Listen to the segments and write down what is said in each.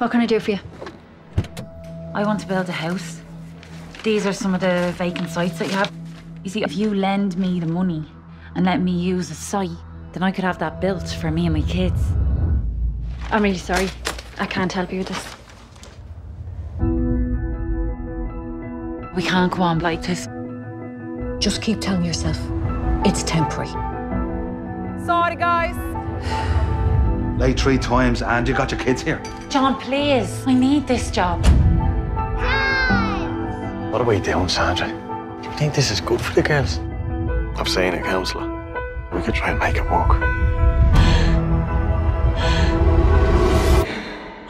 What can I do for you? I want to build a house. These are some of the vacant sites that you have. You see, if you lend me the money and let me use a site, then I could have that built for me and my kids. I'm really sorry. I can't help you with this. We can't go on like this. Just keep telling yourself it's temporary. Sorry, guys. Late three times and you got your kids here. John, please. I need this job. What are we doing, Sandra? Do you think this is good for the girls? I've seen a counsellor. We could try and make it work.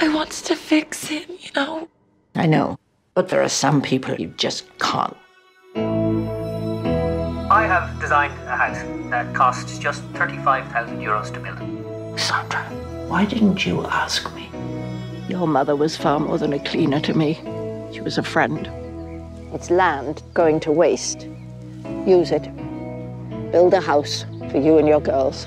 I want to fix him, you know. I know, but there are some people you just can't. I have designed a house that costs just 35,000 euros to build. Sandra, why didn't you ask me? Your mother was far more than a cleaner to me. She was a friend. It's land going to waste. Use it. Build a house for you and your girls.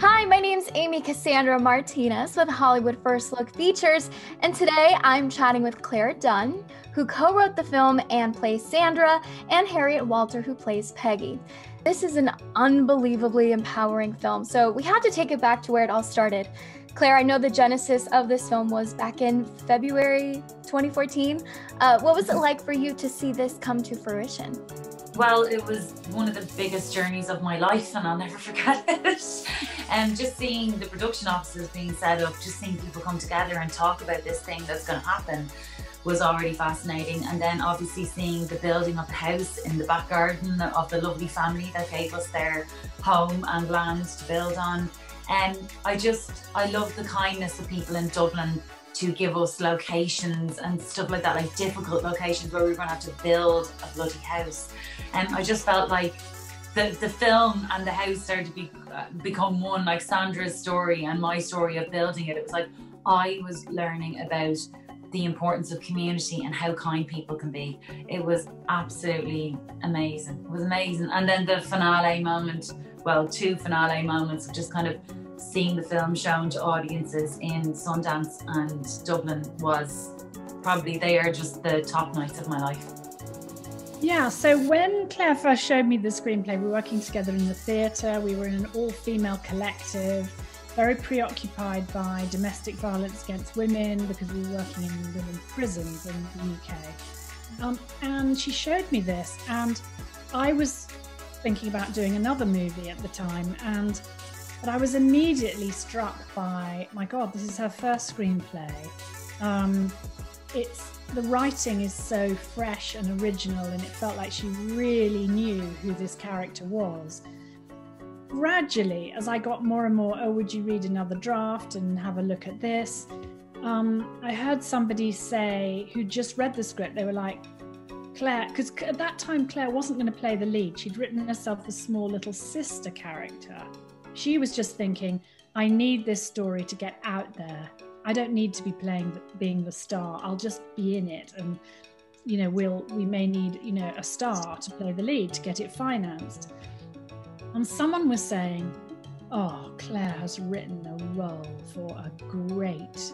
Hi, my name's Amy Cassandra Martinez with Hollywood First Look Features, and today I'm chatting with Clare Dunne, who co wrote the film and plays Sandra, and Harriet Walter, who plays Peggy. This is an unbelievably empowering film, so we had to take it back to where it all started. Clare, I know the genesis of this film was back in February 2014. Uh, what was it like for you to see this come to fruition? Well, it was one of the biggest journeys of my life, and I'll never forget it. And just seeing the production offices being set up, just seeing people come together and talk about this thing that's going to happen was already fascinating. And then obviously seeing the building of the house in the back garden of the lovely family that gave us their home and land to build on. And I just, I love the kindness of people in Dublin to give us locations and stuff like that, like difficult locations where we were to have to build a bloody house. And I just felt like the, the film and the house started to be, uh, become one, like Sandra's story and my story of building it. It was like I was learning about the importance of community and how kind people can be. It was absolutely amazing. It was amazing. And then the finale moment, well, two finale moments of just kind of seeing the film shown to audiences in Sundance and Dublin was probably they are just the top nights of my life. Yeah, so when Clare first showed me the screenplay, we were working together in the theatre, we were in an all female collective, very preoccupied by domestic violence against women because we were working in women's prisons in the UK. Um, and she showed me this, and I was thinking about doing another movie at the time, and but I was immediately struck by my God, this is her first screenplay. Um, it's the writing is so fresh and original, and it felt like she really knew who this character was. Gradually, as I got more and more, oh, would you read another draft and have a look at this? Um, I heard somebody say who just read the script, they were like, Clare, because at that time Clare wasn't going to play the lead. She'd written herself a small little sister character. She was just thinking, I need this story to get out there. I don't need to be playing being the star. I'll just be in it and you know we'll we may need you know a star to play the lead to get it financed. And someone was saying, "Oh, Clare has written a role for a great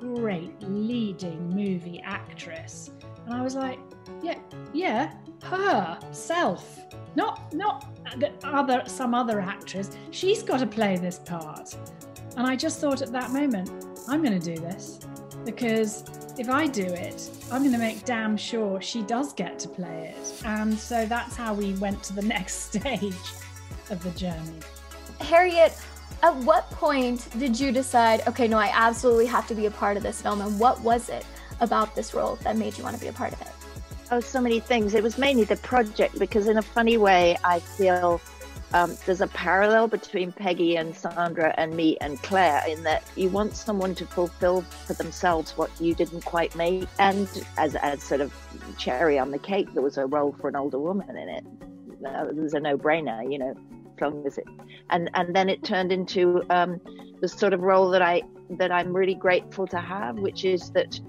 great leading movie actress." And I was like, "Yeah, yeah, her self. Not not the other some other actress. She's got to play this part." And I just thought at that moment, I'm going to do this because if I do it, I'm going to make damn sure she does get to play it. And so that's how we went to the next stage of the journey. Harriet, at what point did you decide, okay, no, I absolutely have to be a part of this film? And what was it about this role that made you want to be a part of it? Oh, so many things. It was mainly the project because, in a funny way, I feel um, there's a parallel between Peggy and Sandra and me and Claire in that you want someone to fulfill for themselves what you didn't quite make. And as, as sort of cherry on the cake, there was a role for an older woman in it. Uh, it was a no-brainer, you know, long as it. And and then it turned into um, the sort of role that I that I'm really grateful to have, which is that,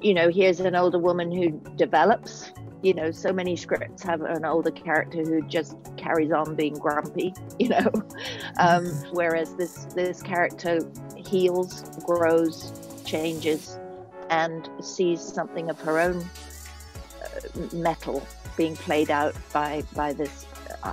you know, here's an older woman who develops you know so many scripts have an older character who just carries on being grumpy you know um, whereas this this character heals grows changes and sees something of her own uh, mettle being played out by by this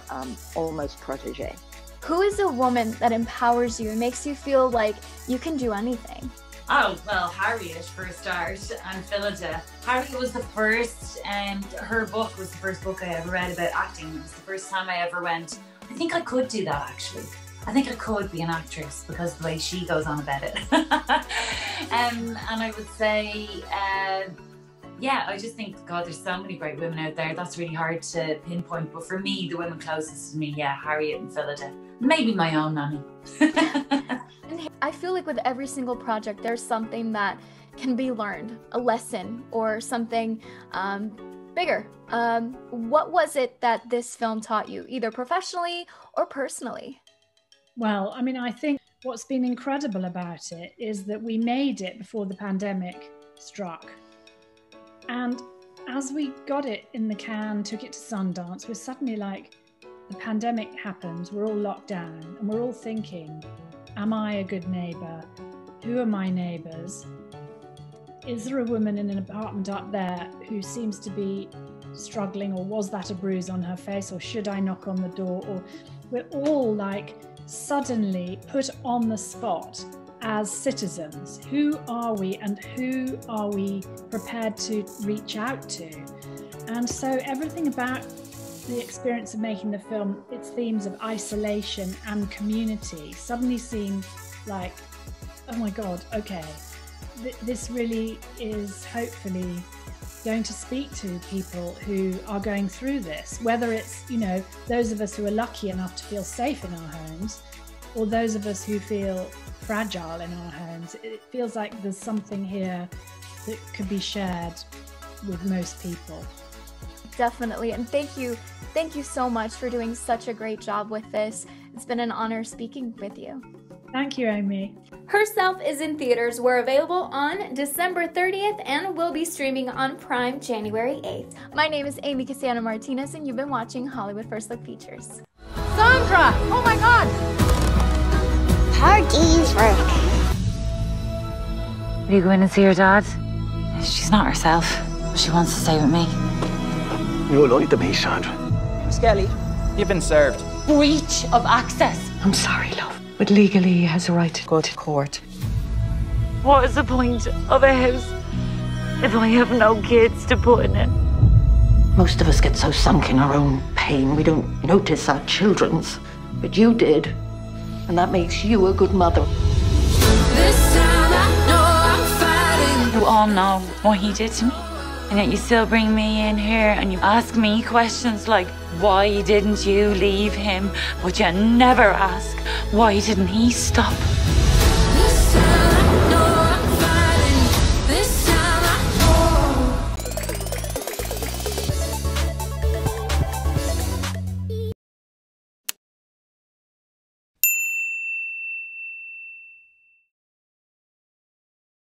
um, almost protege. Who is a woman that empowers you and makes you feel like you can do anything? Oh, well, Harriet for a start, and Phyllida. Harriet was the first, and her book was the first book I ever read about acting. It was the first time I ever went, I think I could do that actually. I think I could be an actress because of the way she goes on about it. um, and I would say, uh, yeah, I just think, God, there's so many great women out there. That's really hard to pinpoint. But for me, the women closest to me, yeah, Harriet and Phyllida. Maybe my own nanny. I feel like with every single project, there's something that can be learned, a lesson or something um, bigger. Um, what was it that this film taught you, either professionally or personally? Well, I mean, I think what's been incredible about it is that we made it before the pandemic struck. And as we got it in the can, took it to Sundance, we're suddenly like, the pandemic happens, we're all locked down, and we're all thinking, Am I a good neighbour? Who are my neighbours? Is there a woman in an apartment up there who seems to be struggling, or was that a bruise on her face, or should I knock on the door? Or we're all like suddenly put on the spot as citizens. Who are we and who are we prepared to reach out to? And so everything about the experience of making the film, its themes of isolation and community suddenly seemed like, oh my God, okay, th- this really is hopefully going to speak to people who are going through this, whether it's, you know, those of us who are lucky enough to feel safe in our homes or those of us who feel fragile in our homes. It feels like there's something here that could be shared with most people. Definitely. And thank you. Thank you so much for doing such a great job with this. It's been an honor speaking with you. Thank you, Amy. Herself is in theaters. We're available on December 30th and will be streaming on Prime January 8th. My name is Amy Cassandra Martinez, and you've been watching Hollywood First Look Features. Sandra! Oh my god! Party's work. Are you going to see her dad? She's not herself. She wants to stay with me. You lied to me, Sandra. Skelly, you've been served. Breach of access. I'm sorry, love, but legally he has a right to go to court. What is the point of a house if I have no kids to put in it? Most of us get so sunk in our own pain we don't notice our children's. But you did. And that makes you a good mother. You all know what he did to me. And yet you still bring me in here and you ask me questions like, why didn't you leave him? But you never ask, why didn't he stop?